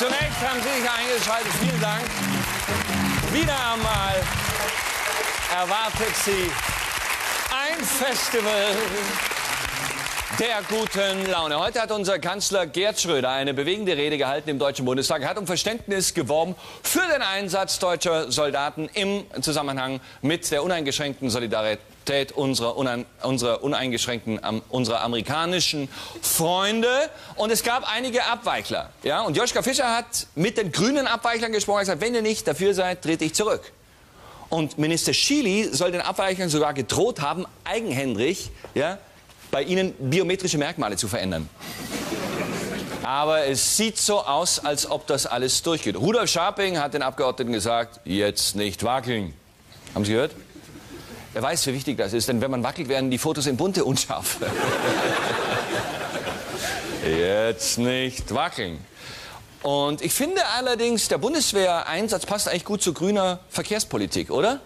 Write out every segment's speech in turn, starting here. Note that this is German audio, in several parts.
Zunächst haben Sie sich eingeschaltet. Vielen Dank. Wieder einmal erwartet Sie ein Festival der guten Laune. Heute hat unser Kanzler Gerd Schröder eine bewegende Rede gehalten im Deutschen Bundestag. Er hat um Verständnis geworben für den Einsatz deutscher Soldaten im Zusammenhang mit der uneingeschränkten Solidarität unserer, unein, unserer uneingeschränkten um, unserer amerikanischen Freunde. Und es gab einige Abweichler. Ja? Und Joschka Fischer hat mit den grünen Abweichlern gesprochen. Er hat gesagt, wenn ihr nicht dafür seid, trete ich zurück. Und Minister Schily soll den Abweichlern sogar gedroht haben, eigenhändig ja, bei ihnen biometrische Merkmale zu verändern. Aber es sieht so aus, als ob das alles durchgeht. Rudolf Scharping hat den Abgeordneten gesagt, jetzt nicht wackeln. Haben Sie gehört? Er weiß, wie wichtig das ist, denn wenn man wackelt, werden die Fotos in bunte unscharf. jetzt nicht wackeln. Und ich finde allerdings, der Bundeswehreinsatz passt eigentlich gut zu grüner Verkehrspolitik, oder?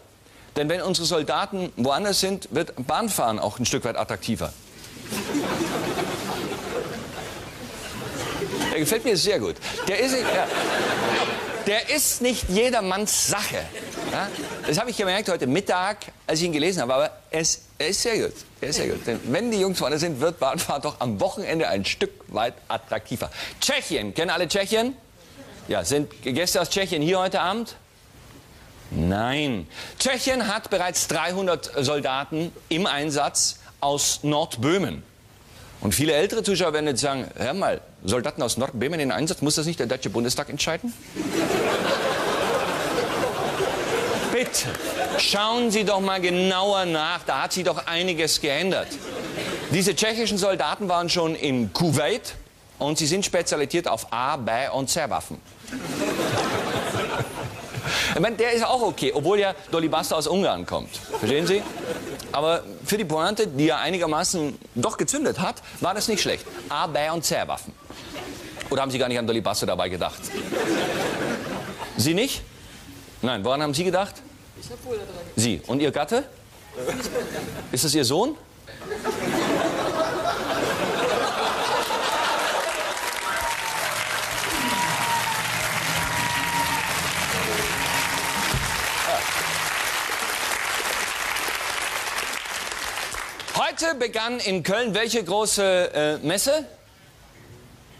Denn wenn unsere Soldaten woanders sind, wird Bahnfahren auch ein Stück weit attraktiver. Der gefällt mir sehr gut. Der ist, ja, der ist nicht jedermanns Sache. Ja? Das habe ich gemerkt heute Mittag, als ich ihn gelesen habe. Aber es, er ist sehr gut. Er ist sehr gut. Denn wenn die Jungs vorne sind, wird Bahnfahren doch am Wochenende ein Stück weit attraktiver. Tschechien. Kennen alle Tschechien? Ja, sind Gäste aus Tschechien hier heute Abend? Nein. Tschechien hat bereits 300 Soldaten im Einsatz aus Nordböhmen. Und viele ältere Zuschauer werden jetzt sagen, hör mal, Soldaten aus Nordböhmen in Einsatz, muss das nicht der Deutsche Bundestag entscheiden? Bitte, schauen Sie doch mal genauer nach, da hat sich doch einiges geändert. Diese tschechischen Soldaten waren schon in Kuwait und sie sind spezialisiert auf A-, B- und C-Waffen. Ich meine, der ist auch okay, obwohl ja Dolly Buster aus Ungarn kommt. Verstehen Sie? Aber für die Pointe, die ja einigermaßen doch gezündet hat, war das nicht schlecht. A, B und C-Waffen. Oder haben Sie gar nicht an Dolly Buster dabei gedacht? Sie nicht? Nein, woran haben Sie gedacht? Ich habe wohl daran gedacht. Sie. Und Ihr Gatte? Ist das Ihr Sohn? Heute begann in Köln welche große äh, Messe?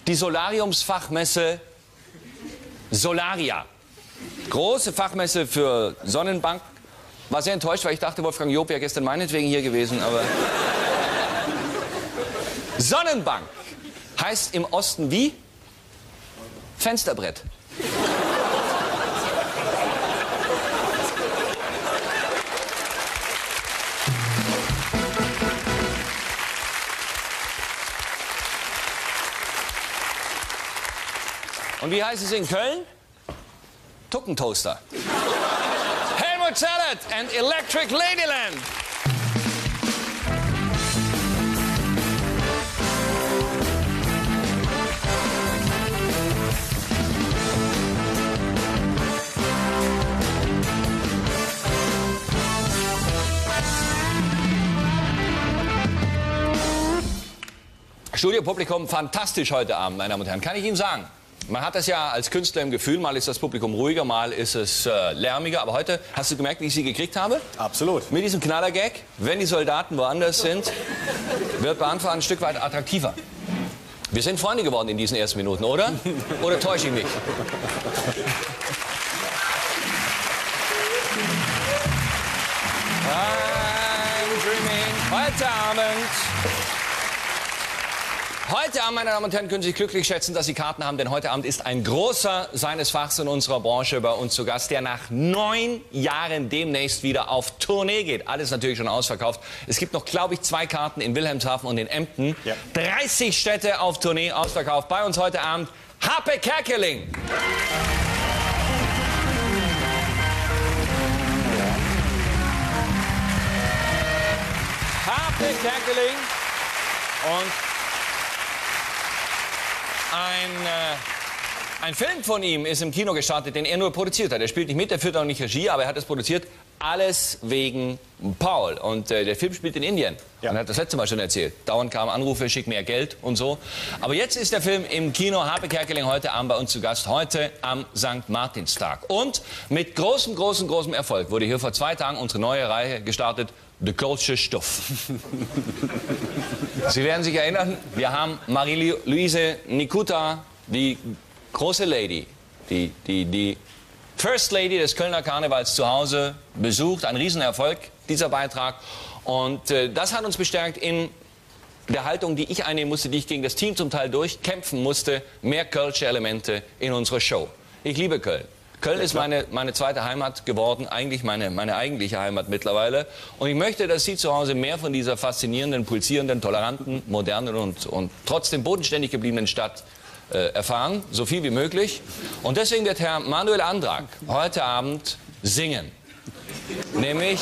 Die Solariumsfachmesse Solaria. Große Fachmesse für Sonnenbank. War sehr enttäuscht, weil ich dachte, Wolfgang Job wäre gestern meinetwegen hier gewesen, aber. Sonnenbank heißt im Osten wie? Fensterbrett. Und wie heißt es in Köln? Tuckentoaster. Helmut Salad and Electric Ladyland. Studiopublikum fantastisch heute Abend, meine Damen und Herren. Kann ich Ihnen sagen? Man hat das ja als Künstler im Gefühl, mal ist das Publikum ruhiger, mal ist es äh, lärmiger. Aber heute hast du gemerkt, wie ich sie gekriegt habe? Absolut. Mit diesem Knallergag, wenn die Soldaten woanders sind, wird Bahnfahren ein Stück weit attraktiver. Wir sind Freunde geworden in diesen ersten Minuten, oder? Oder täusche ich mich? I'm dreaming. Heute Abend. Heute Abend, meine Damen und Herren, können Sie sich glücklich schätzen, dass Sie Karten haben, denn heute Abend ist ein großer seines Fachs in unserer Branche bei uns zu Gast, der nach neun Jahren demnächst wieder auf Tournee geht. Alles natürlich schon ausverkauft. Es gibt noch, glaube ich, zwei Karten in Wilhelmshaven und in Emden. Ja. 30 Städte auf Tournee ausverkauft. Bei uns heute Abend Happe Kerkeling. Happe Kerkeling und ein, äh, Ein Film von ihm ist im Kino gestartet, den er nur produziert hat. Er spielt nicht mit, er führt auch nicht Regie, aber er hat es produziert. Alles wegen Paul. Und äh, der Film spielt in Indien. Ja. Und er hat das letzte Mal schon erzählt. Dauernd kamen Anrufe, schick mehr Geld und so. Aber jetzt ist der Film im Kino. Harpe Kerkeling heute Abend bei uns zu Gast. Heute am St. Martinstag. Und mit großem, großem, großem Erfolg wurde hier vor zwei Tagen unsere neue Reihe gestartet. The Culture Stoff. Sie werden sich erinnern, wir haben Marie-Louise Nikuta, die große Lady, die, die, die First Lady des Kölner Karnevals zu Hause besucht. Ein Riesenerfolg, dieser Beitrag. Und äh, das hat uns bestärkt in der Haltung, die ich einnehmen musste, die ich gegen das Team zum Teil durchkämpfen musste, mehr Kölsche Elemente in unserer Show. Ich liebe Köln. Köln ist meine, meine zweite Heimat geworden, eigentlich meine, meine eigentliche Heimat mittlerweile. Und ich möchte, dass Sie zu Hause mehr von dieser faszinierenden, pulsierenden, toleranten, modernen und, und trotzdem bodenständig gebliebenen Stadt äh, erfahren, so viel wie möglich. Und deswegen wird Herr Manuel Andrak heute Abend singen. Nämlich...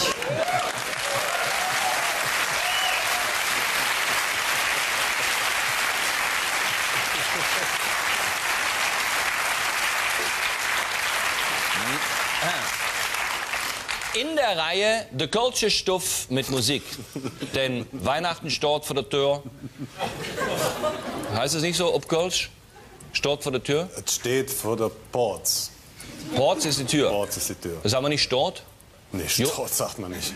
in der Reihe The Culture Stuff mit Musik. Denn Weihnachten steht vor der Tür. Heißt es nicht so, ob Kölsch? Steht vor der Tür? Es steht vor der Ports. Ports ist die Tür? Ports ist die Tür. Das haben wir nicht Stort? Nee, Stort sagt man nicht.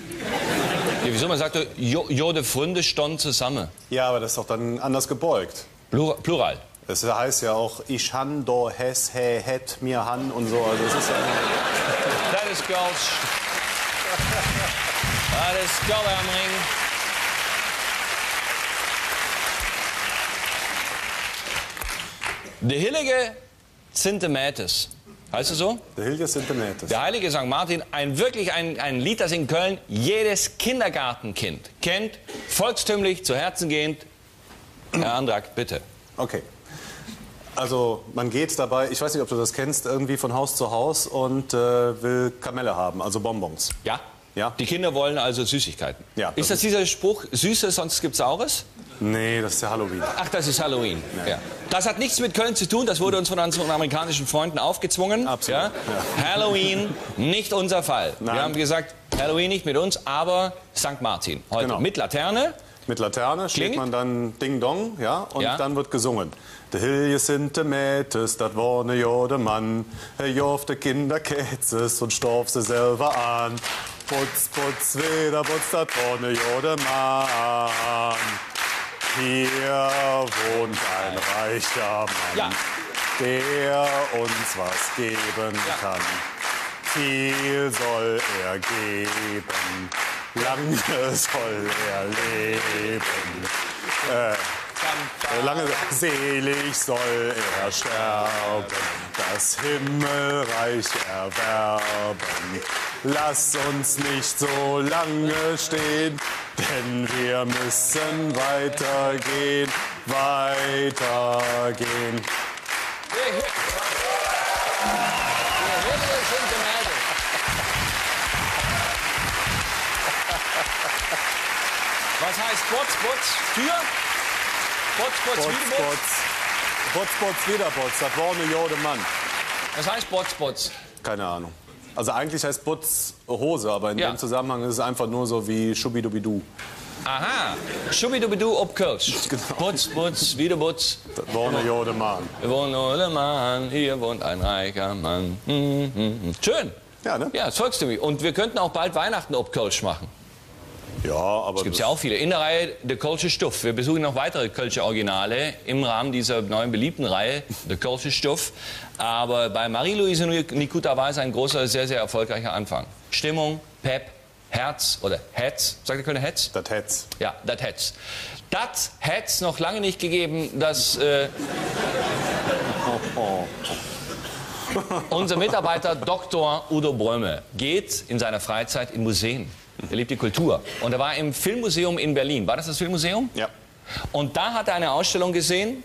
Ja, wieso? Man sagt, jo, jo de Freunde standen zusammen. Ja, aber das ist doch dann anders gebeugt. Plural. Plural. Das heißt ja auch, ich han, do, hes, he, het, mir han und so. Also das ist ja... Kölsch. Das ist Kölsch am Ring. Der Hillige Zintemätes. Heißt es so? Der Hillige Zintemätes. Der heilige St. Martin, ein wirklich ein, ein Lied, das in Köln jedes Kindergartenkind kennt, volkstümlich, zu Herzen gehend. Herr Andrak, bitte. Okay. Also man geht dabei, ich weiß nicht, ob du das kennst, irgendwie von Haus zu Haus und äh, will Kamelle haben, also Bonbons. Ja. Ja. Die Kinder wollen also Süßigkeiten. Ja. Ist das dieser Spruch, Süßes, sonst gibt's Saures? Nee, das ist ja Halloween. Ach, das ist Halloween. Ja. ja. Das hat nichts mit Köln zu tun, das wurde uns von unseren amerikanischen Freunden aufgezwungen. Absolut. Ja? Ja. Halloween, nicht unser Fall. Nein. Wir haben gesagt, Halloween nicht mit uns, aber St. Martin. Heute Genau. mit Laterne. Mit Laterne schlägt man dann Ding Dong, ja, und Ja. dann wird gesungen. De Hilje sind de Mätes, dat war ne jode Mann. Er jof de Kinder Kätzes und storf sie selber an. Putz, putz, weder putz, dat war ne jode Mann. Hier wohnt ein reicher Mann, Ja. der uns was geben Ja. kann. Viel soll er geben, lange soll er leben. Äh, Lange selig soll er sterben, das Himmelreich erwerben. Lass uns nicht so lange stehen, denn wir müssen weitergehen, weitergehen. Was heißt Botz, Botz, Tür? Botz, Botz, Botz, Wiedebotz? Botz, Botz, Botz, wieder Botz, das war eine Jode Mann. Was heißt Botz, Botz? Keine Ahnung. Also eigentlich heißt Butz Hose, aber in Ja. dem Zusammenhang ist es einfach nur so wie Schubidubidu. Aha, Schubidubidu ob Kölsch. Genau. Butz, Butz, wieder Butz. Das war eine Jode Mann. Wir wohnen ohne Mann, hier wohnt ein reicher Mann. Hm, hm, hm. Schön. Ja, ne? Ja, das volkstümlich. Und wir könnten auch bald Weihnachten ob Kölsch machen. Ja, aber Gibt es ja auch viele. In der Reihe der Kölsche Stuff. Wir besuchen noch weitere Kölsche Originale im Rahmen dieser neuen beliebten Reihe, der Kölsche Stuff. Aber bei Marie-Louise Nikuta war es ein großer, sehr, sehr erfolgreicher Anfang. Stimmung, Pep, Herz oder Hetz. Sagt der Kölner Hetz? das hätt's. Ja, das hätt's. Das hätt's noch lange nicht gegeben, dass äh, unser Mitarbeiter Dr. Udo Brömme geht in seiner Freizeit in Museen. Er liebt die Kultur. Und er war im Filmmuseum in Berlin. War das das Filmmuseum? Ja. Und da hat er eine Ausstellung gesehen,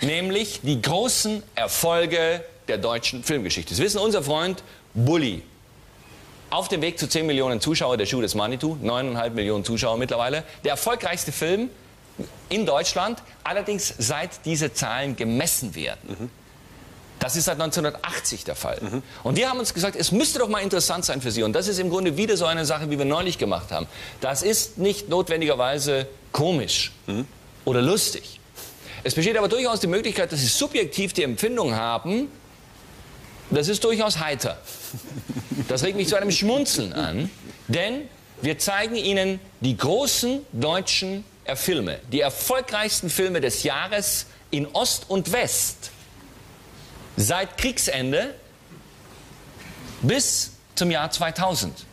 nämlich die großen Erfolge der deutschen Filmgeschichte. Sie wissen, unser Freund Bully. Auf dem Weg zu 10 Millionen Zuschauer, der Schuh des Manitou, 9,5 Millionen Zuschauer mittlerweile. Der erfolgreichste Film in Deutschland, allerdings seit diese Zahlen gemessen werden. Das ist seit 1980 der Fall. Mhm. Und wir haben uns gesagt, es müsste doch mal interessant sein für Sie. Und das ist im Grunde wieder so eine Sache, wie wir neulich gemacht haben. Das ist nicht notwendigerweise komisch mhm. oder lustig. Es besteht aber durchaus die Möglichkeit, dass Sie subjektiv die Empfindung haben, das ist durchaus heiter. Das regt mich zu einem Schmunzeln an, denn wir zeigen Ihnen die großen deutschen Filme, die erfolgreichsten Filme des Jahres in Ost und West seit Kriegsende bis zum Jahr 2000.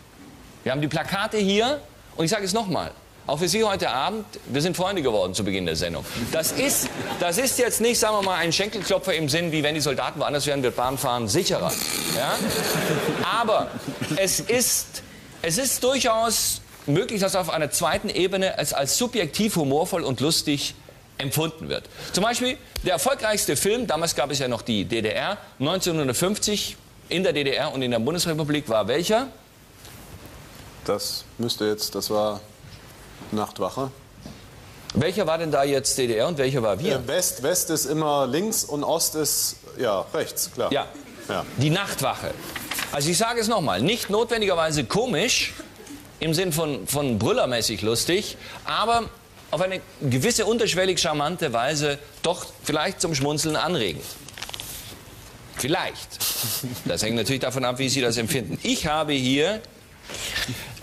Wir haben die Plakate hier und ich sage es nochmal, auch für Sie heute Abend, wir sind Freunde geworden zu Beginn der Sendung. Das ist, das ist jetzt nicht, sagen wir mal, ein Schenkelklopfer im Sinn, wie wenn die Soldaten woanders wären, wird Bahnfahren sicherer. Ja? Aber es ist, es ist durchaus möglich, dass auf einer zweiten Ebene es als subjektiv humorvoll und lustig empfunden wird. Zum Beispiel der erfolgreichste Film, damals gab es ja noch die DDR, 1950 in der DDR und in der Bundesrepublik war welcher? Das müsste jetzt, das war Nachtwache. Welcher war denn da jetzt DDR und welcher war wir? Äh, West, West ist immer links und Ost ist ja rechts, klar. Ja. ja. Die Nachtwache. Also ich sage es nochmal, nicht notwendigerweise komisch im Sinn von, von brüllermäßig lustig, aber auf eine gewisse unterschwellig charmante Weise doch vielleicht zum Schmunzeln anregend. Vielleicht. Das hängt natürlich davon ab, wie Sie das empfinden. Ich habe hier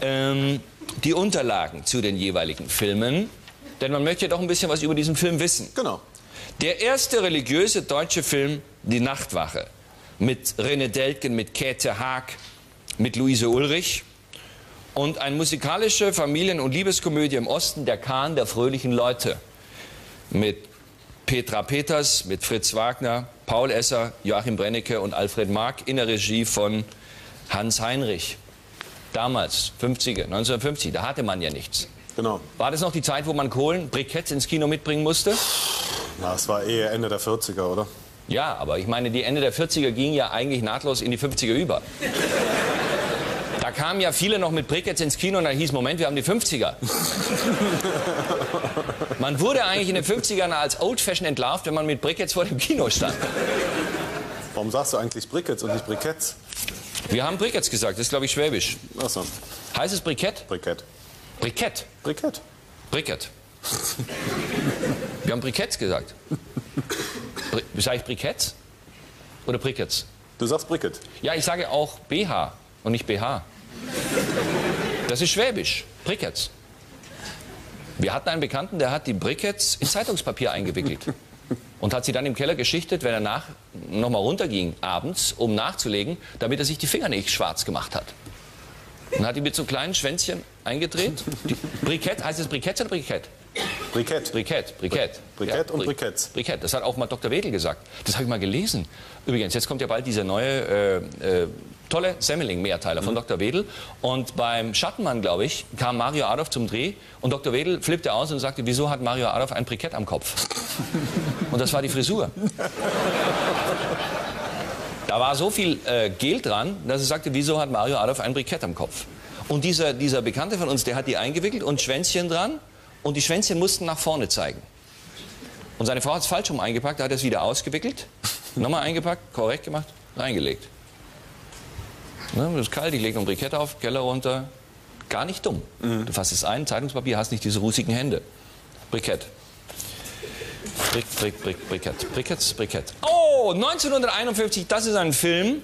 ähm, die Unterlagen zu den jeweiligen Filmen, denn man möchte doch ein bisschen was über diesen Film wissen. Genau. Der erste religiöse deutsche Film, Die Nachtwache, mit René Deltgen, mit Käthe Haag, mit Luise Ulrich und eine musikalische Familien- und Liebeskomödie im Osten, Der Kahn der fröhlichen Leute, mit Petra Peters, mit Fritz Wagner, Paul Esser, Joachim Brennecke und Alfred Mark in der Regie von Hans Heinrich. Damals, 50er, 1950, da hatte man ja nichts. Genau. War das noch die Zeit, wo man Kohlen, Briketts ins Kino mitbringen musste? Na, es war eher Ende der 40er, oder? Ja, aber ich meine, die Ende der 40er ging ja eigentlich nahtlos in die 50er über. Da kamen ja viele noch mit Briketts ins Kino und dann hieß, Moment, wir haben die 50er. Man wurde eigentlich in den 50ern als Old Fashion entlarvt, wenn man mit Briketts vor dem Kino stand. Warum sagst du eigentlich Briketts und nicht Briketts? Wir haben Briketts gesagt, das ist glaube ich schwäbisch. Ach so. Heißt es Brikett? Brikett. Brikett. Brikett. Brikett. Wir haben Briketts gesagt. Bri sag ich Briketts? Oder Briketts? Du sagst Brikett. Ja, ich sage auch BH und nicht BH. Das ist Schwäbisch. Briketts. Wir hatten einen Bekannten, der hat die Briketts in Zeitungspapier eingewickelt und hat sie dann im Keller geschichtet, wenn er nach, nochmal runterging abends, um nachzulegen, damit er sich die Finger nicht schwarz gemacht hat. Und hat die mit so kleinen Schwänzchen eingedreht. Die Brikett, heißt es Brikett oder Brikett? Brikett. Brikett, Brikett. Brikett ja, und Briketts. Brikett, das hat auch mal Dr. Wedel gesagt. Das habe ich mal gelesen. Übrigens, jetzt kommt ja bald dieser neue äh, äh, tolle Semmeling-Mehrteiler von mhm. Dr. Wedel. Und beim Schattenmann, glaube ich, kam Mario Adolf zum Dreh und Dr. Wedel flippte aus und sagte, wieso hat Mario Adolf ein Brikett am Kopf? Und das war die Frisur. Da war so viel äh, Gel dran, dass er sagte, wieso hat Mario Adolf ein Brikett am Kopf? Und dieser, dieser Bekannte von uns, der hat die eingewickelt und Schwänzchen dran und die Schwänzchen mussten nach vorne zeigen. Und seine Frau hat es falsch rum eingepackt, da hat er es wieder ausgewickelt, nochmal eingepackt, korrekt gemacht, reingelegt. Ne, das ist kalt, ich lege ein Brikett auf, Keller runter. Gar nicht dumm. Mhm. Du fasst es ein, Zeitungspapier, hast nicht diese rußigen Hände. Brikett. Brick, Brick, Brick, Brikett. Briketts, Brikett. Oh, 1951, das ist ein Film.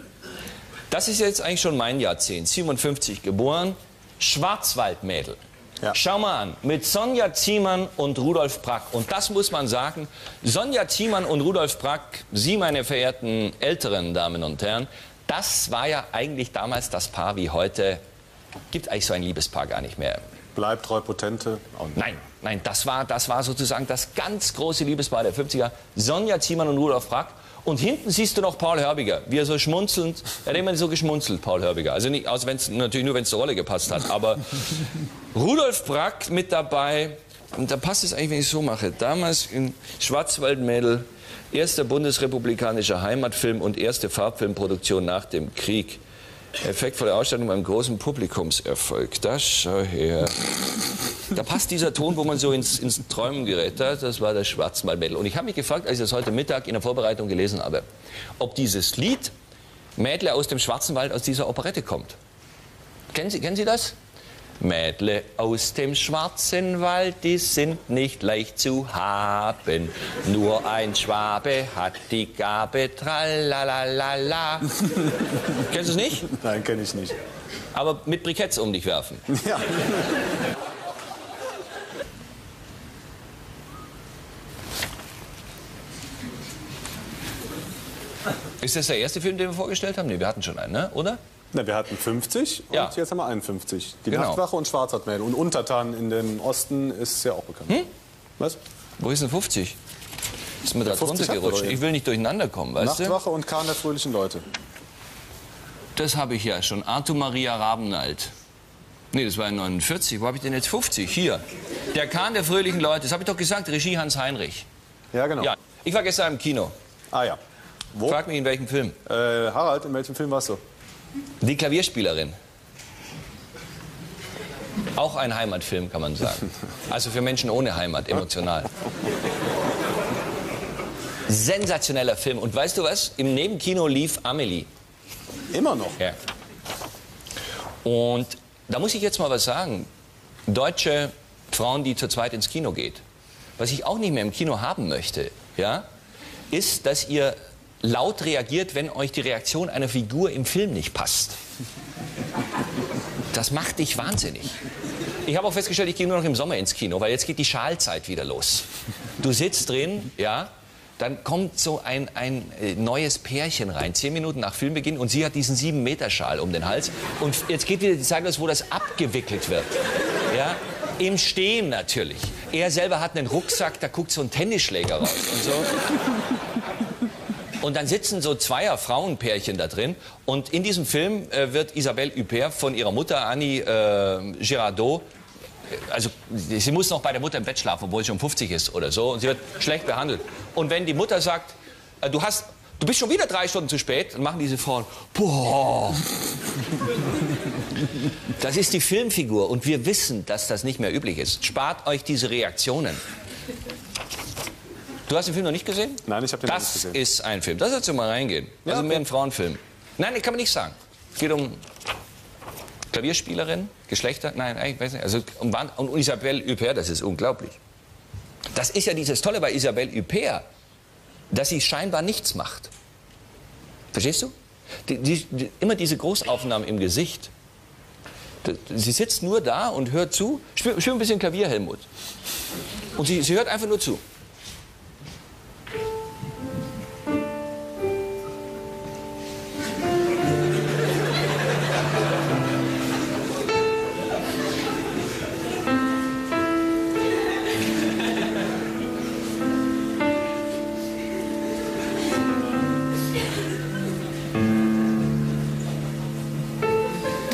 Das ist jetzt eigentlich schon mein Jahrzehnt. 57 geboren. Schwarzwaldmädel. Ja. Schau mal an, mit Sonja Ziemann und Rudolf Brack. Und das muss man sagen, Sonja Ziemann und Rudolf Brack, Sie, meine verehrten älteren Damen und Herren, das war ja eigentlich damals das Paar wie heute. Gibt eigentlich so ein Liebespaar gar nicht mehr. Bleibt treu Potente? Nein, nein, das war, das war sozusagen das ganz große Liebespaar der 50er. Sonja Ziemann und Rudolf Brack. Und hinten siehst du noch Paul Hörbiger, wie er so schmunzelnd, er hat immer so geschmunzelt, Paul Hörbiger. Also nicht, also wenn's, natürlich nur, wenn es zur Rolle gepasst hat. Aber Rudolf Brack mit dabei, und da passt es eigentlich, wenn ich so mache. Damals in Schwarzwaldmädel, erster bundesrepublikanischer Heimatfilm und erste Farbfilmproduktion nach dem Krieg. Effektvolle Ausstattung beim großen Publikumserfolg. Das schau her. Da passt dieser Ton, wo man so ins, ins Träumen gerät. Das war das Schwarzwaldmädel. Und ich habe mich gefragt, als ich das heute Mittag in der Vorbereitung gelesen habe, ob dieses Lied Mädle aus dem Schwarzen Wald aus dieser Operette kommt. Kennen Sie, kennen Sie das? Mädle aus dem schwarzen Wald, die sind nicht leicht zu haben. Nur ein Schwabe hat die Gabe, tralalala. Kennst du es nicht? Nein, kenne ich nicht. Aber mit Briketts um dich werfen. Ja. Ist das der erste Film, den wir vorgestellt haben? Nee, wir hatten schon einen, ne? oder? Na, wir hatten 50 und Ja. jetzt haben wir 51. Die Genau. Nachtwache und Schwarzwaldmädel. Und Untertan in dem Osten ist ja auch bekannt. Hm? Was? Wo ist denn 50? Ist mir da 50 drunter hat man gerutscht. doch Ich will nicht durcheinander kommen, weißt du? Nachtwache und Kahn der fröhlichen Leute. Das habe ich ja schon. Arthur Maria Rabenalt. Nee, das war in 49. Wo habe ich denn jetzt 50? Hier. Der Kahn der fröhlichen Leute. Das habe ich doch gesagt. Regie Hans Heinrich. Ja, genau. Ja. Ich war gestern im Kino. Ah ja. Wo? Frag mich in welchem Film. Äh, Harald, in welchem Film warst du? Die Klavierspielerin. Auch ein Heimatfilm, kann man sagen. Also für Menschen ohne Heimat, emotional. Sensationeller Film. Und weißt du was? Im Nebenkino lief Amelie. Immer noch. Ja. Und da muss ich jetzt mal was sagen. Deutsche Frauen, die zu zweit ins Kino geht. Was ich auch nicht mehr im Kino haben möchte, ja, ist, dass ihr laut reagiert, wenn euch die Reaktion einer Figur im Film nicht passt. Das macht dich wahnsinnig. Ich habe auch festgestellt, ich gehe nur noch im Sommer ins Kino, weil jetzt geht die Schalzeit wieder los. Du sitzt drin, ja, dann kommt so ein, ein äh, neues Pärchen rein, zehn Minuten nach Filmbeginn, und sie hat diesen sieben Meter Schal um den Hals. Und jetzt geht wieder die Zeit los, wo das abgewickelt wird. Ja, im Stehen natürlich. Er selber hat einen Rucksack, da guckt so ein Tennisschläger raus und so. Und dann sitzen so zweier Frauenpärchen da drin. Und in diesem Film äh, wird Isabelle Huppert von ihrer Mutter Annie äh, Girardot, äh, also sie muss noch bei der Mutter im Bett schlafen, obwohl sie schon 50 ist oder so. Und sie wird schlecht behandelt. Und wenn die Mutter sagt, äh, du hast, du bist schon wieder drei Stunden zu spät, dann machen diese Frauen, boah. Das ist die Filmfigur und wir wissen, dass das nicht mehr üblich ist. Spart euch diese Reaktionen. Du hast den Film noch nicht gesehen? Nein, ich habe den noch Das nicht gesehen. ist ein Film. Da sollst du mal reingehen. Ja, Also mehr okay. ein Frauenfilm. Nein, den kann man nicht sagen. Es geht um Klavierspielerin, Geschlechter. Nein, ich weiß nicht. Also um, um Isabelle Huppert, das ist unglaublich. Das ist ja dieses Tolle bei Isabelle Huppert, dass sie scheinbar nichts macht. Verstehst du? Die, die, die, immer diese Großaufnahmen im Gesicht. Sie sitzt nur da und hört zu. Spiel, spiel ein bisschen Klavier, Helmut. Und sie, sie hört einfach nur zu.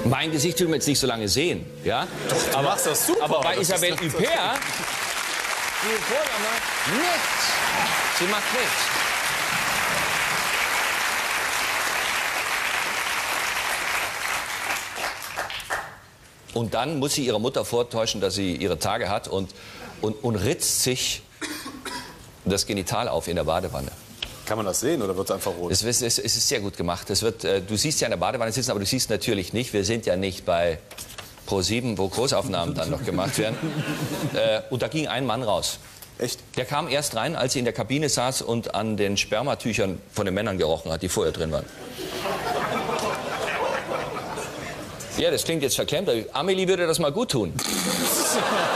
Mein Gesicht will man jetzt nicht so lange sehen, ja? Du machst das super. Aber bei Isabelle Huppert, die Vorgabe macht nichts. Sie macht nichts. Und dann muss sie ihrer Mutter vortäuschen, dass sie ihre Tage hat und, und, und ritzt sich das Genital auf in der Badewanne. Kann man das sehen oder wird es einfach rot? Es, es, es ist sehr gut gemacht. Es wird, äh, du siehst ja in der Badewanne sitzen, aber du siehst natürlich nicht. Wir sind ja nicht bei Pro7, wo Großaufnahmen dann noch gemacht werden. Äh, und da ging ein Mann raus. Echt? Der kam erst rein, als sie in der Kabine saß und an den Spermatüchern von den Männern gerochen hat, die vorher drin waren. Ja, das klingt jetzt verklemmt, Amelie würde das mal gut tun.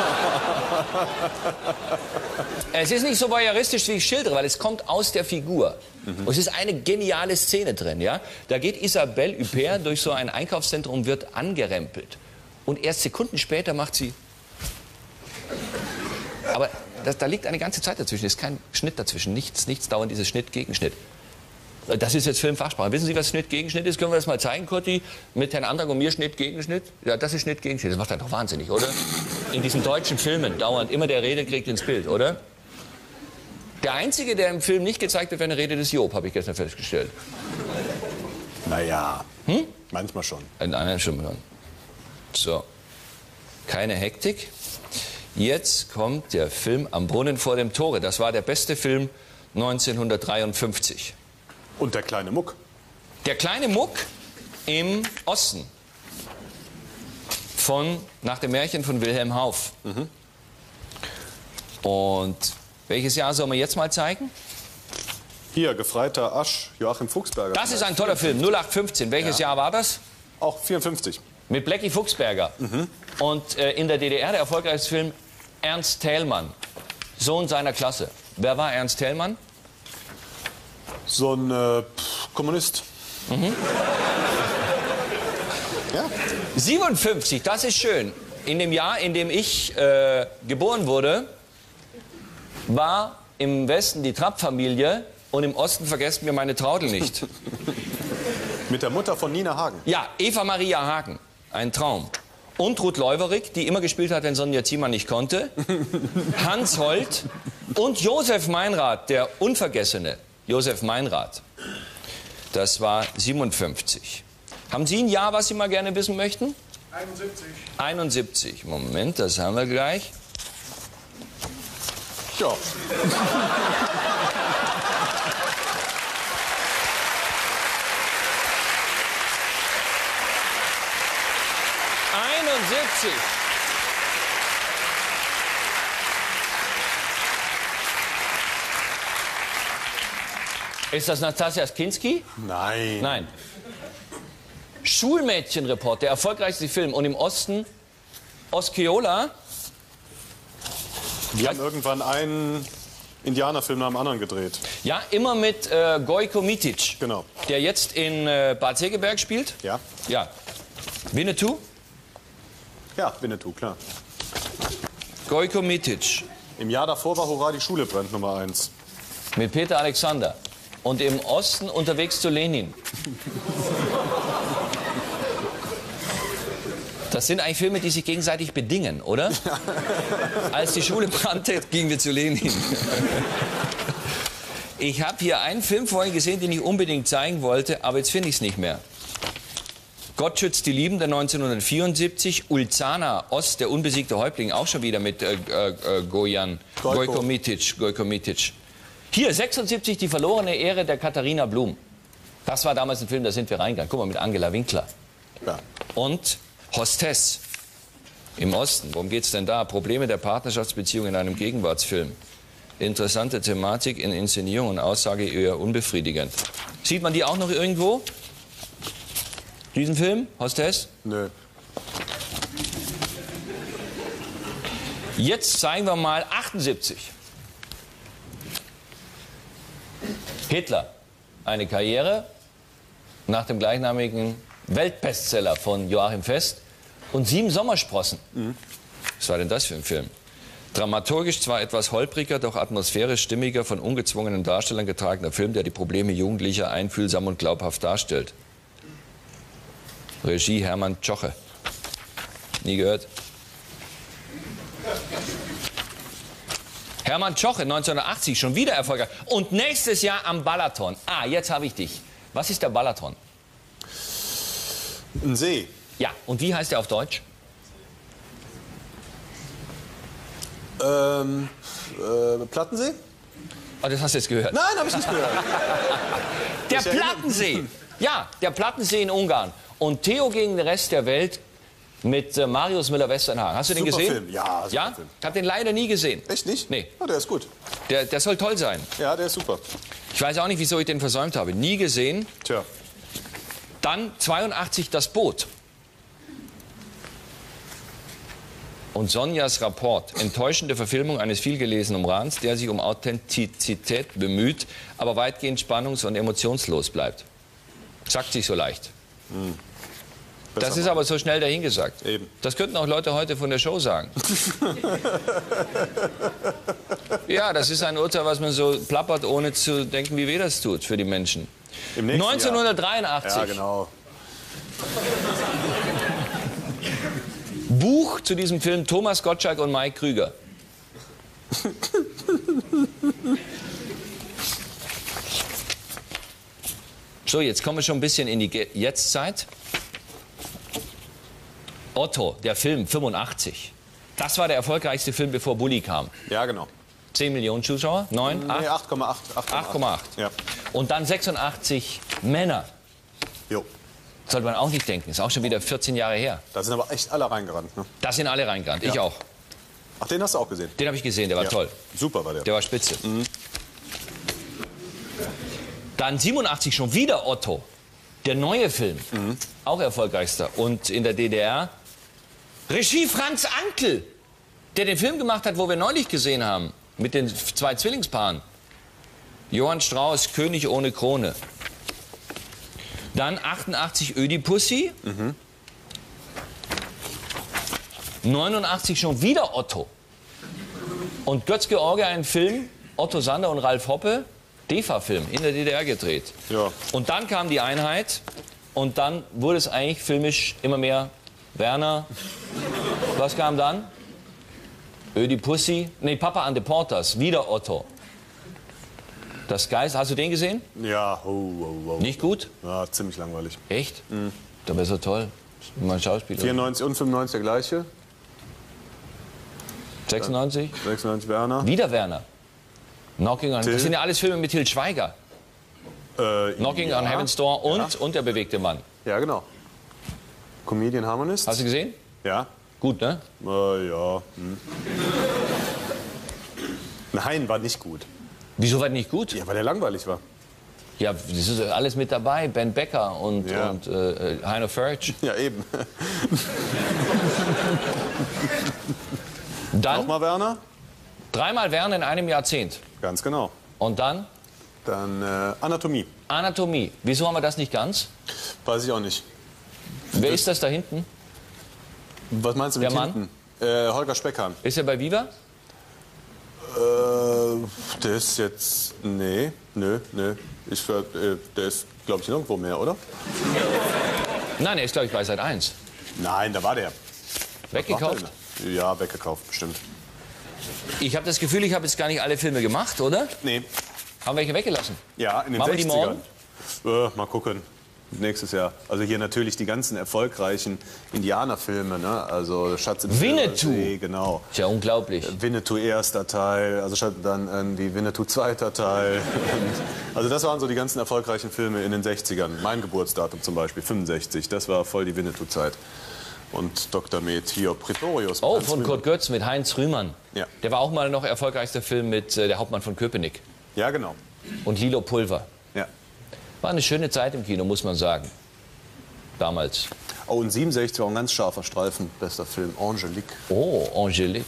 Es ist nicht so voyeuristisch, wie ich schildere, weil es kommt aus der Figur. Und es ist eine geniale Szene drin, ja. Da geht Isabelle Huppert durch so ein Einkaufszentrum und wird angerempelt. Und erst Sekunden später macht sie... Aber das, da liegt eine ganze Zeit dazwischen, es ist kein Schnitt dazwischen, nichts, nichts dauernd dieses Schnitt, Gegenschnitt. Das ist jetzt Filmfachsprache. Wissen Sie, was Schnitt, Gegenschnitt ist? Können wir das mal zeigen, Kurti? Mit Herrn Antrag und mir Schnitt, Gegenschnitt? Ja, das ist Schnitt, Gegenschnitt. Das macht einen doch wahnsinnig, oder? In diesen deutschen Filmen dauernd immer der Rede kriegt ins Bild, oder? Der Einzige, der im Film nicht gezeigt wird, wäre eine Rede des Job, habe ich gestern festgestellt. Naja, manchmal schon. In einer Stimme dann. So. Keine Hektik. Jetzt kommt der Film Am Brunnen vor dem Tore. Das war der beste Film 1953. Und der kleine Muck. Der kleine Muck im Osten. Von, nach dem Märchen von Wilhelm Hauff. Mhm. Und welches Jahr soll man jetzt mal zeigen? Hier, Gefreiter Asch, Joachim Fuchsberger. Das ist ein toller Film, 0815. Welches ja. Jahr war das? Auch 54. Mit Blackie Fuchsberger. Mhm. Und äh, in der DDR der erfolgreichste Film Ernst Thälmann, Sohn seiner Klasse. Wer war Ernst Thälmann? So ein äh, Kommunist. Mhm. ja. 57, das ist schön. In dem Jahr, in dem ich äh, geboren wurde, war im Westen die Trapp-Familie und im Osten vergessen wir meine Traudel nicht. Mit der Mutter von Nina Hagen? Ja, Eva Maria Hagen. Ein Traum. Und Ruth Leuwerig, die immer gespielt hat, wenn Sonja Ziemann nicht konnte. Hans Holt und Josef Meinrad, der Unvergessene. Josef Meinrad. Das war 57. Haben Sie ein Jahr, was Sie mal gerne wissen möchten? 71. 71. Moment, das haben wir gleich. Ja. 71. Ist das Nastasia Kinski? Nein. Nein. Schulmädchenreport, der erfolgreichste Film. Und im Osten Oskiola. Die haben irgendwann einen Indianerfilm nach dem anderen gedreht. Ja, immer mit äh, Gojko Mitic. Genau. Der jetzt in äh, Bad Segeberg spielt. Ja. Ja. Winnetou? Ja, Winnetou, klar. Gojko Mitic. Im Jahr davor war Hurra, die Schule brennt Nummer 1. Mit Peter Alexander. Und im Osten unterwegs zu Lenin. Das sind eigentlich Filme, die sich gegenseitig bedingen, oder? Als die Schule brannte, gingen wir zu Lenin. Ich habe hier einen Film vorhin gesehen, den ich unbedingt zeigen wollte, aber jetzt finde ich es nicht mehr. Gott schützt die Liebende 1974, Ulzana Ost, der unbesiegte Häuptling, auch schon wieder mit äh, äh, Gojan, Gojko Mitic, Gojko Mitic. Hier, 76, die verlorene Ehre der Katharina Blum. Das war damals ein Film, da sind wir reingegangen. Guck mal, mit Angela Winkler. Ja. Und Hostess im Osten. Worum geht es denn da? Probleme der Partnerschaftsbeziehung in einem Gegenwartsfilm. Interessante Thematik in Inszenierung und Aussage eher unbefriedigend. Sieht man die auch noch irgendwo? Diesen Film, Hostess? Nö. Jetzt zeigen wir mal 78. Hitler. Eine Karriere nach dem gleichnamigen Weltbestseller von Joachim Fest und sieben Sommersprossen. Mhm. Was war denn das für ein Film? Dramaturgisch zwar etwas holpriger, doch atmosphärisch stimmiger, von ungezwungenen Darstellern getragener Film, der die Probleme Jugendlicher einfühlsam und glaubhaft darstellt. Regie Hermann Tschoche. Nie gehört? Hermann Tschoche, 1980, schon wieder erfolgreich. Und nächstes Jahr am Balaton. Ah, jetzt habe ich dich. Was ist der Balaton? Ein See. Ja, und wie heißt der auf Deutsch? Ähm, äh, Plattensee? Oh, das hast du jetzt gehört. Nein, habe ich nicht gehört. der Plattensee. Ja, der Plattensee in Ungarn. Und Theo gegen den Rest der Welt mit äh, Marius Müller-Westernhagen. Hast du super den gesehen? Film. Ja, super ja? Film. Ich habe den leider nie gesehen. Echt nicht? Nee. Oh, der ist gut. Der, der soll toll sein. Ja, der ist super. Ich weiß auch nicht, wieso ich den versäumt habe. Nie gesehen. Tja. Dann 82 das Boot. Und Sonjas Rapport. Enttäuschende Verfilmung eines vielgelesenen Romans, der sich um Authentizität bemüht, aber weitgehend spannungs- und emotionslos bleibt. Sagt sich so leicht. Hm. Das ist aber so schnell dahingesagt. Eben. Das könnten auch Leute heute von der Show sagen. ja, das ist ein Urteil, was man so plappert, ohne zu denken, wie weh das tut für die Menschen. 1983. Jahr. Ja, genau. Buch zu diesem Film Thomas Gottschalk und Mike Krüger. So, jetzt kommen wir schon ein bisschen in die Jetztzeit. Otto, der Film 85. Das war der erfolgreichste Film, bevor Bully kam. Ja, genau. 10 Millionen Zuschauer? 9? Nee, 8? 8,8. 8,8. Ja. Und dann 86 Männer. Jo. Sollte man auch nicht denken. Ist auch schon wieder 14 Jahre her. Da sind aber echt alle reingerannt. Ne? Da sind alle reingerannt. Ich Ja. auch. Ach, den hast du auch gesehen? Den habe ich gesehen, der war Ja. toll. Super war der. Der war spitze. Dann 87 schon wieder Otto. Der neue Film. Auch erfolgreichster. Und in der DDR Regie Franz Ankel, der den Film gemacht hat, wo wir neulich gesehen haben. Mit den zwei Zwillingspaaren. Johann Strauß, König ohne Krone. Dann 88 Ödipussy. 89 schon wieder Otto. Und Götz-George ein Film, Otto Sander und Ralf Hoppe, DEFA-Film, in der DDR gedreht. Ja. Und dann kam die Einheit und dann wurde es eigentlich filmisch immer mehr Werner. Was kam dann? Ödipussy. Nee, Papa an the Porters, wieder Otto. Das Geist, hast du den gesehen? Ja, oh, oh, oh. Nicht gut? Ja, ziemlich langweilig. Echt? Da wäre so toll. Mein Schauspieler. 94 und 95 der gleiche. 96? 96 Werner. Wieder Werner. Knocking on. Till. Das sind ja alles Filme mit Til Schweiger. Äh, Knocking ja. on Heaven's Door und, und der bewegte Mann. Ja, genau. Comedian Harmonist. Hast du gesehen? Ja. Gut, ne? Äh, ja. Hm. Nein, war nicht gut. Wieso war nicht gut? Ja, weil der langweilig war. Ja, das ist alles mit dabei. Ben Becker und, Ja. und äh, äh, Heino Ferch. Ja, eben. Dann Nochmal Werner? dreimal Werner in einem Jahrzehnt. Ganz genau. Und dann Dann äh, Anatomie. Anatomie. Wieso haben wir das nicht ganz? Weiß ich auch nicht. Wer ist das da hinten? Was meinst du mit Der Mann? hinten? Äh, Holger Speckhahn. Ist er bei Viva? Äh, der ist jetzt. Nee, nö, nö. Ich, äh, der ist, glaube ich, nirgendwo mehr, oder? Nein, er ist, glaube ich, bei Seit 1. Nein, da war der. Weggekauft. Ja, weggekauft, bestimmt. Ich habe das Gefühl, ich habe jetzt gar nicht alle Filme gemacht, oder? Nee. Haben welche weggelassen? Ja, in den Machen wir die 60ern. Äh, mal gucken. Nächstes Jahr. Also hier natürlich die ganzen erfolgreichen Indianerfilme, ne? Also Schatz im Winnetou. Silbersee, genau. Ist ja unglaublich. Winnetou erster Teil, also dann irgendwie Winnetou zweiter Teil. Also das waren so die ganzen erfolgreichen Filme in den 60ern. Mein Geburtsdatum zum Beispiel, 65. Das war voll die Winnetou-Zeit. Und Dr. Med Hiob Pretorius. Oh, Hans von Rühmann. Kurt Götz mit Heinz Rühmann. Ja. Der war auch mal noch erfolgreichster Film mit äh, der Hauptmann von Köpenick Ja, genau. und Lilo Pulver. War eine schöne Zeit im Kino, muss man sagen. Damals. Oh, und 67 war ein ganz scharfer Streifen. Bester Film, Angelique. Oh, Angelique.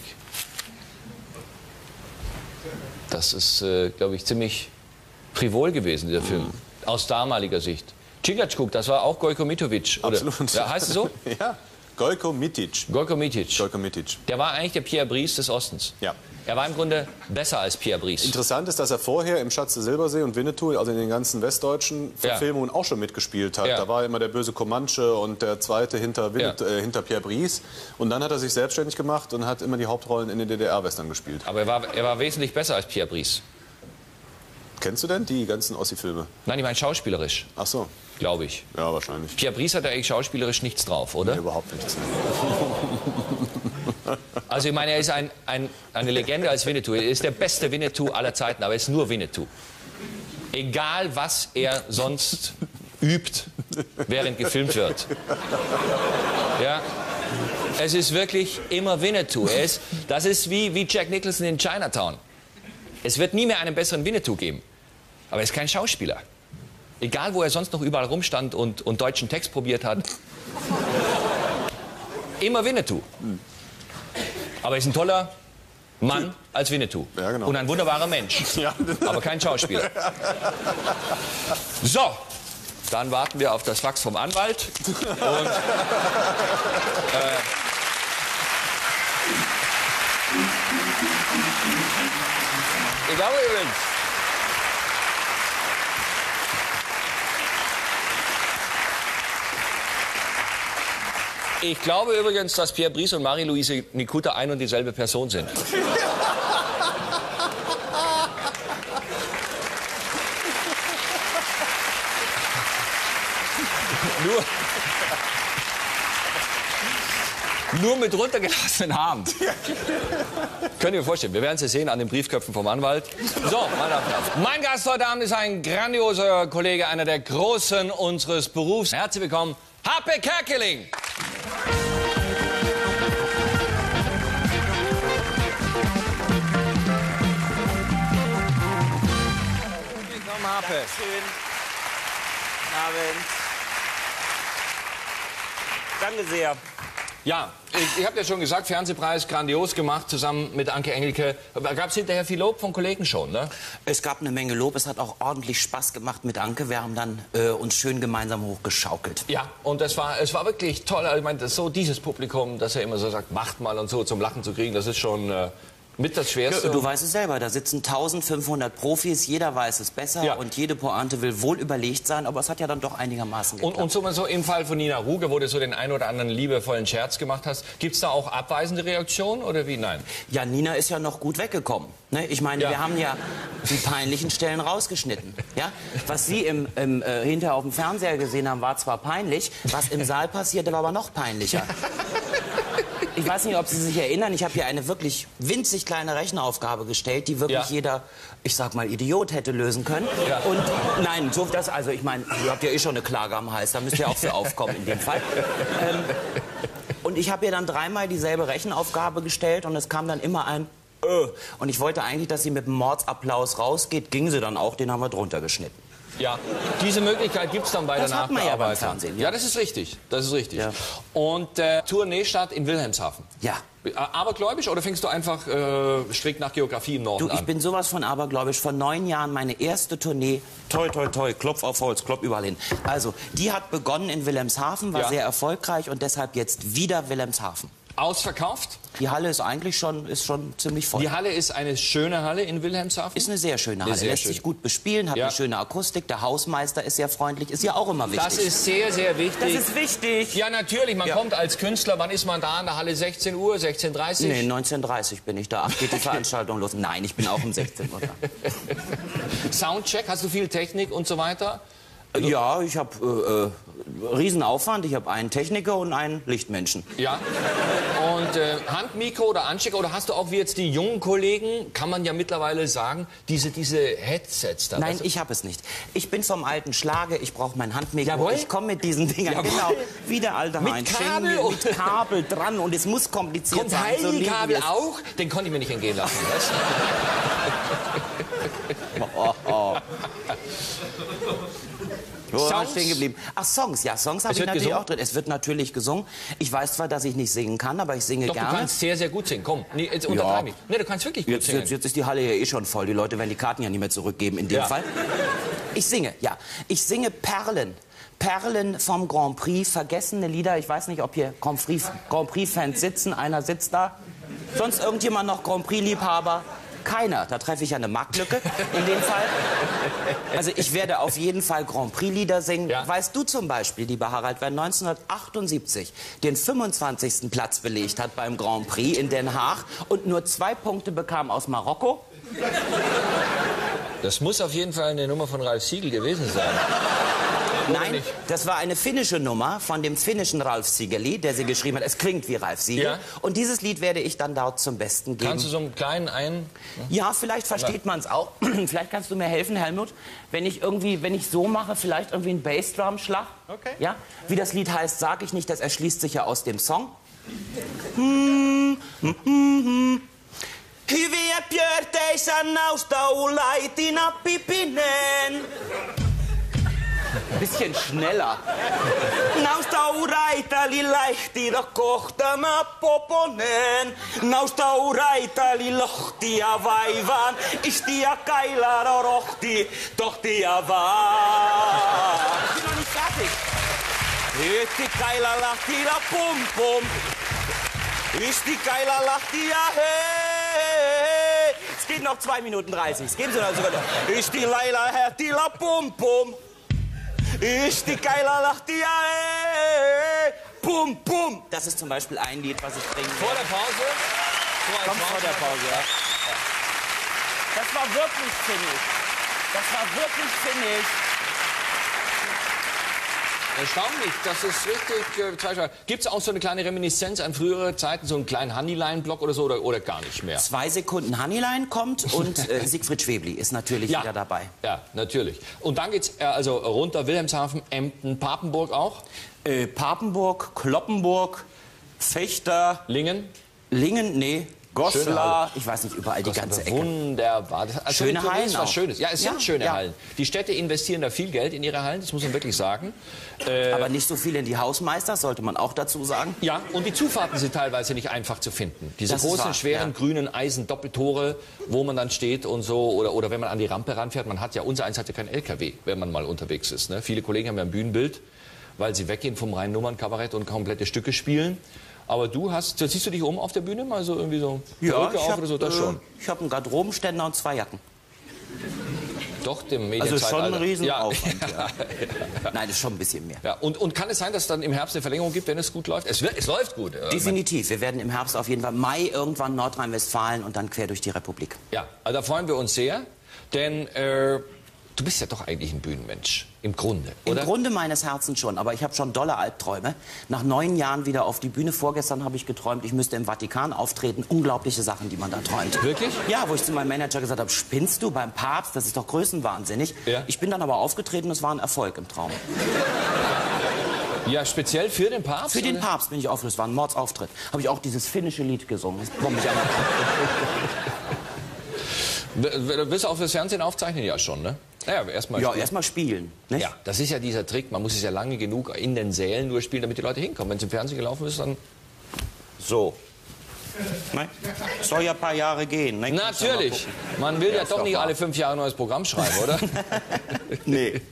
Das ist, äh, glaube ich, ziemlich frivol gewesen, dieser Film. Aus damaliger Sicht. Čikačkuk, das war auch Gojko Mitovic. Oder? Absolut. Ja, heißt es so? ja. Gojko Mitic. Gojko Mitic. Gojko Mitic. Der war eigentlich der Pierre Brice des Ostens. Ja. Er war im Grunde besser als Pierre Brice. Interessant ist, dass er vorher im Schatz der Silbersee und Winnetou, also in den ganzen westdeutschen Verfilmungen, auch schon mitgespielt hat. Ja. Da war immer der böse Comanche und der zweite hinter, Winnetou, äh, hinter Pierre Brice. Und dann hat er sich selbstständig gemacht und hat immer die Hauptrollen in den DDR-Western gespielt. Aber er war, er war wesentlich besser als Pierre Brice. Kennst du denn die ganzen Ossi-Filme? Nein, ich meine schauspielerisch, Ach so, glaube ich. ja, wahrscheinlich. Pierre Brice hat ja eigentlich schauspielerisch nichts drauf, oder? Nee, überhaupt nichts. Also ich meine, er ist ein, ein, eine Legende als Winnetou. Er ist der beste Winnetou aller Zeiten, aber er ist nur Winnetou. Egal, was er sonst übt, während gefilmt wird. Ja. Es ist wirklich immer Winnetou. Er ist, das ist wie, wie Jack Nicholson in Chinatown. Es wird nie mehr einen besseren Winnetou geben. Aber er ist kein Schauspieler. Egal, wo er sonst noch überall rumstand und, und deutschen Text probiert hat. Immer Winnetou. Aber er ist ein toller Mann als Winnetou. Ja, genau. Und ein wunderbarer Mensch. Ja. Aber kein Schauspieler. So, dann warten wir auf das Fax vom Anwalt. Und, äh, ich glaube übrigens. Ich glaube übrigens, dass Pierre Brice und Marie-Louise Nikuta ein und dieselbe Person sind. Nur. Nur mit runtergelassenen Haaren. Könnt ihr euch vorstellen, wir werden es ja sehen an den Briefköpfen vom Anwalt. So, meine Damen und Herren. Mein Gast heute Abend ist ein grandioser Kollege, einer der Großen unseres Berufs. Herzlich willkommen, Happe Kerkeling. Happe. Schön. Abend. Danke sehr. Ja, ich, ich habe ja schon gesagt, Fernsehpreis grandios gemacht, zusammen mit Anke Engelke. Gab es hinterher viel Lob von Kollegen schon, ne? Es gab eine Menge Lob. Es hat auch ordentlich Spaß gemacht mit Anke. Wir haben dann äh, uns schön gemeinsam hochgeschaukelt. Ja, und das war, es war wirklich toll. Also Ich meine, so dieses Publikum, das er immer so sagt, macht mal und so zum Lachen zu kriegen, das ist schon äh, mit das Schwerste. Du weißt es selber, da sitzen 1500 Profis, jeder weiß es besser Ja. und jede Pointe will wohl überlegt sein, aber es hat ja dann doch einigermaßen und, geklappt. und so, so im Fall von Nina Ruge, wo du so den einen oder anderen liebevollen Scherz gemacht hast, gibt es da auch abweisende Reaktionen oder wie? Nein. ja, Nina ist ja noch gut weggekommen. Ne? Ich meine, Ja. wir haben ja die peinlichen Stellen rausgeschnitten. Ja? Was Sie im, im, äh, hinterher auf dem Fernseher gesehen haben, war zwar peinlich, was im Saal passierte, war aber noch peinlicher. Ich weiß nicht, ob Sie sich erinnern, ich habe hier eine wirklich winzig kleine Rechenaufgabe gestellt, die wirklich Ja. jeder, ich sag mal, Idiot hätte lösen können. Ja. Und nein, so das, also ich meine, ihr habt ja eh schon eine Klage am Hals, da müsst ihr auch für aufkommen in dem Fall. Ähm, und ich habe ihr dann dreimal dieselbe Rechenaufgabe gestellt und es kam dann immer ein äh. Und ich wollte eigentlich, dass sie mit einem Mordsapplaus rausgeht, ging sie dann auch, den haben wir drunter geschnitten. Ja, diese Möglichkeit gibt es dann bei Das der ja Nachbearbeitung. Fernsehen, ja. ja. das ist richtig. Das ist richtig. Ja. Und äh, Tourneestart in Wilhelmshaven. Ja. Abergläubisch oder fängst du einfach äh, strikt nach Geografie im Norden Du, ich an? bin sowas von abergläubisch. Vor neun Jahren meine erste Tournee. Toi, toi, toi, Klopf auf Holz, Klopf überall hin. Also, die hat begonnen in Wilhelmshaven, war Ja. sehr erfolgreich und deshalb jetzt wieder Wilhelmshaven. Ausverkauft. Die Halle ist eigentlich schon, ist schon ziemlich voll. Die Halle ist eine schöne Halle in Wilhelmshaven. ist eine sehr schöne Halle. sehr Lässt schön. sich gut bespielen, hat Ja. eine schöne Akustik. Der Hausmeister ist sehr freundlich, ist ja auch immer wichtig. das ist sehr, sehr wichtig. Das ist wichtig. ja, natürlich. Man Ja. kommt als Künstler, wann ist man da in der Halle? 16 Uhr, 16.30 Nee, 19.30 bin ich da. Ach, geht die Veranstaltung los. Nein, ich bin auch um 16 Uhr da. Soundcheck, hast du viel Technik und so weiter? Ja, ich habe äh, äh, Riesenaufwand. Ich habe einen Techniker und einen Lichtmenschen. Ja. Und äh, Handmikro oder Anstecker oder hast du auch wie jetzt die jungen Kollegen, kann man ja mittlerweile sagen, diese, diese Headsets da? Nein, weißt du? ich habe es nicht. Ich bin vom alten Schlage. Ich brauche mein Handmikro. Jawohl. Ich komme mit diesen Dingern. Jawohl. Genau. Wie der alte Mit Heinz Kabel Schenkel, und- mit Kabel dran. Und es muss kompliziert Kommt sein. so Heidi-Kabel wir es. auch? Den konnte ich mir nicht entgehen lassen. Du? Oh, oh. Wo Songs? stehen geblieben? Ach, Songs. Ja, Songs habe ich natürlich gesungen? auch drin. Es wird natürlich gesungen. Ich weiß zwar, dass ich nicht singen kann, aber ich singe Doch, du gerne. kannst sehr, sehr gut singen. Komm, nee, jetzt untertreib mich. Nee, du kannst wirklich gut Jetzt, singen. jetzt, jetzt ist die Halle ja eh schon voll. Die Leute werden die Karten ja nicht mehr zurückgeben in dem Ja. Fall. Ich singe, ja. Ich singe Perlen. Perlen vom Grand Prix, vergessene Lieder. Ich weiß nicht, ob hier Grand Prix- Grand Prix-Fans sitzen. Einer sitzt da. Sonst irgendjemand noch Grand Prix-Liebhaber? Keiner. Da treffe ich ja eine Marktlücke in dem Fall. Also ich werde auf jeden Fall Grand Prix-Lieder singen. Ja. Weißt du zum Beispiel, lieber Harald, wer 1978 den 25. Platz belegt hat beim Grand Prix in Den Haag und nur zwei Punkte bekam aus Marokko? Das muss auf jeden Fall eine Nummer von Ralf Siegel gewesen sein. Nein, nicht? das war eine finnische Nummer von dem finnischen Ralf Siegeli, der sie geschrieben hat. Es klingt wie Ralf Siegel. Ja. Und dieses Lied werde ich dann dort zum Besten geben. Kannst du so einen kleinen ein... Ja, vielleicht versteht man es auch. vielleicht kannst du mir helfen, Helmut, wenn ich irgendwie, wenn ich so mache, vielleicht irgendwie einen Bassdrum-Schlag. Okay. Ja? Wie das Lied heißt, sage ich nicht, das erschließt sich ja aus dem Song. Hmm, hmm, hmm, hmm. Hyviä björteissä naustaullaitina pipinen. Bisschen schneller. Naustauraitali lähtira kohtama poponen. Naustauraitali lohtia vaivaan. Istia kailara rohti, tohtia vaan. Ich bin noch nicht fertig. Hütti kaila lahtira pum pum. Isti kaila lahtia hey. Es geht noch 2 Minuten 30. Es geben Sie noch sogar noch. Isti laila hertila pum pum. Ich die geiler Lachtia, ey. Pum, pum. Das ist zum Beispiel ein Lied, was ich bringen Vor der Pause? Als Kommt vor der Pause. Pause, ja. Das war wirklich sinnig. Das war wirklich sinnig. Erstaunlich, das ist richtig. Äh, Gibt es auch so eine kleine Reminiszenz an frühere Zeiten, so einen kleinen Honeyline-Block oder so, oder, oder gar nicht mehr? Zwei Sekunden Honeyline kommt und äh, Siegfried Schwebli ist natürlich Ja. wieder dabei. Ja, natürlich. Und dann geht's äh, also runter Wilhelmshaven, Emden, Papenburg auch, Äh, Papenburg, Kloppenburg, Fechter, Lingen. Lingen, nee, Goslar, ich weiß nicht, überall die ganze ist Ecke. Wunderbar. Das, also Schöne Hallen was auch. Schönes. Ja, es sind Ja, schöne ja. Hallen. Die Städte investieren da viel Geld in ihre Hallen, das muss man wirklich sagen. Aber nicht so viel in die Hausmeister, sollte man auch dazu sagen. Ja, und die Zufahrten sind teilweise nicht einfach zu finden. Diese Das ist großen, wahr, schweren, ja. grünen Eisen-Doppeltore, wo man dann steht und so, oder, oder wenn man an die Rampe ranfährt, man hat ja, unser eins hat ja kein LKW, wenn man mal unterwegs ist. Ne? Viele Kollegen haben ja ein Bühnenbild, weil sie weggehen vom reinen Nummernkabarett und komplette Stücke spielen. Aber du hast, siehst du dich um auf der Bühne mal so irgendwie so Perücke auf hab, oder so, das äh, schon. Ich habe einen Garderobenständer und zwei Jacken. Doch, dem Also Medienzeitalter. schon ein Riesenaufwand, Ja. Nein, das ist schon ein bisschen mehr. Ja, und, und kann es sein, dass es dann im Herbst eine Verlängerung gibt, wenn es gut läuft? Es, wird, es läuft gut. äh, Definitiv. Wir werden im Herbst auf jeden Fall Mai irgendwann Nordrhein-Westfalen und dann quer durch die Republik. Ja, also da freuen wir uns sehr, denn äh, du bist ja doch eigentlich ein Bühnenmensch, im Grunde, oder? Im Grunde meines Herzens schon, aber ich habe schon dolle Albträume. Nach neun Jahren wieder auf die Bühne. Vorgestern habe ich geträumt, ich müsste im Vatikan auftreten. Unglaubliche Sachen, die man da träumt. Wirklich? Ja, wo ich zu meinem Manager gesagt habe, spinnst du beim Papst? Das ist doch größenwahnsinnig. Ja. Ich bin dann aber aufgetreten, es war ein Erfolg im Traum. Ja, speziell für den Papst? Für den? Papst bin ich es war ein Mordsauftritt. Habe ich auch dieses finnische Lied gesungen. Das bombe ich einmal. W- w- Willst du auch fürs Fernsehen aufzeichnen? Ja, schon, ne? Naja, erstmal. Ja, spielen. erstmal spielen. Nicht? Ja, das ist ja dieser Trick. Man muss es ja lange genug in den Sälen nur spielen, damit die Leute hinkommen. Wenn es im Fernsehen gelaufen ist, dann. So. Nein? Soll ja ein paar Jahre gehen. Ne? Natürlich. Man will ja, ist doch doch nicht wahr. alle fünf Jahre ein neues Programm schreiben, oder? Nee.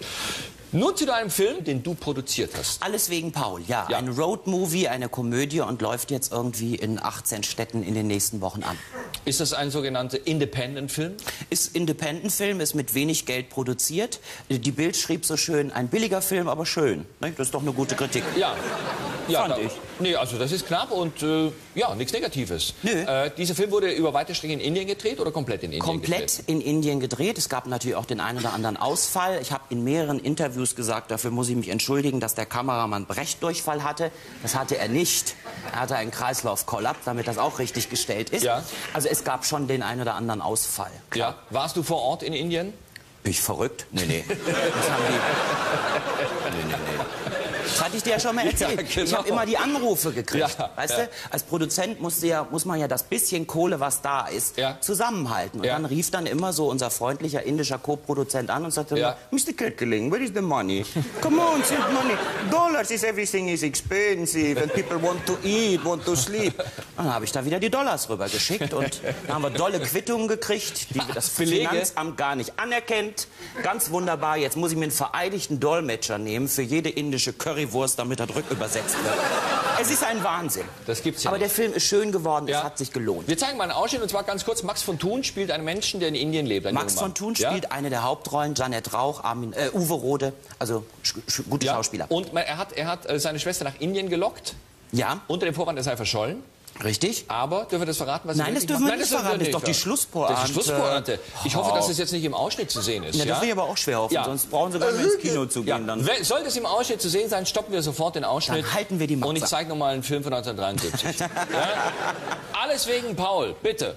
Nun zu deinem Film, den du produziert hast. Alles wegen Paul, ja. Ja. Ein Roadmovie, eine Komödie und läuft jetzt irgendwie in 18 Städten in den nächsten Wochen an. Ist das ein sogenannter Independent-Film? Ist Independent-Film, ist mit wenig Geld produziert. Die Bild schrieb so schön, ein billiger Film, aber schön. Ne? Das ist doch eine gute Kritik. Ja. ja Fand da, ich. Nee, also das ist knapp und äh, ja, nichts Negatives. Nö. Äh, dieser Film wurde über weite Strecken in Indien gedreht oder komplett in Indien Komplett gedreht? in Indien gedreht. Es gab natürlich auch den einen oder anderen Ausfall. Ich habe in mehreren Interviews gesagt, dafür muss ich mich entschuldigen, dass der Kameramann Brechdurchfall hatte. Das hatte er nicht. Er hatte einen Kreislaufkollaps, damit das auch richtig gestellt ist. Ja. Also es gab schon den einen oder anderen Ausfall. Ja. Warst du vor Ort in Indien? Bin ich verrückt? Nee, nee. Das haben die. Nee, nee, nee. Das hatte ich dir ja schon mal erzählt. Ja, Ich habe genau. immer die Anrufe gekriegt. Ja, weißt ja. du? Als Produzent musste ja, muss man ja das bisschen Kohle, was da ist, zusammenhalten. Und dann rief dann immer so unser freundlicher indischer Co-Produzent an und sagte, Ja. Mr. Kettling, where is the money? Come on, send money. Dollars is everything is expensive and people want to eat, want to sleep. Und dann habe ich da wieder die Dollars rübergeschickt und dann haben wir dolle Quittungen gekriegt, die das Belege. Finanzamt gar nicht anerkennt. Ganz wunderbar. Jetzt muss ich mir einen vereidigten Dolmetscher nehmen für jede indische Currywurst, damit er rückübersetzt wird. Es ist ein Wahnsinn. Das gibt's ja Aber nicht. der Film ist schön geworden. Ja. Es hat sich gelohnt. Wir zeigen mal einen Ausschnitt und zwar ganz kurz. Max von Thun spielt einen Menschen, der in Indien lebt. Max von Thun Ja? spielt eine der Hauptrollen, Janet Rauch, Armin, äh, Uwe Rode, also sch sch gute Ja. Schauspieler. Und man- er hat, er hat äh, seine Schwester nach Indien gelockt, Ja, unter dem Vorwand, er sei verschollen. Richtig. Aber dürfen wir das verraten, was sie Nein, das dürfen wir nicht verraten. Das ist doch die Schlusspointe. Das ist die Schlusspointe. Ich hoffe, dass es jetzt nicht im Ausschnitt zu sehen ist. Ja, das will ich aber auch schwer hoffen, Ja. sonst brauchen sie gar nicht ins Kino zu Ja, gehen. Dann. sollte es im Ausschnitt zu sehen sein, stoppen wir sofort den Ausschnitt. Dann halten wir die Matze. Und ich zeige nochmal einen Film von 1973. ja? Alles wegen Paul, bitte.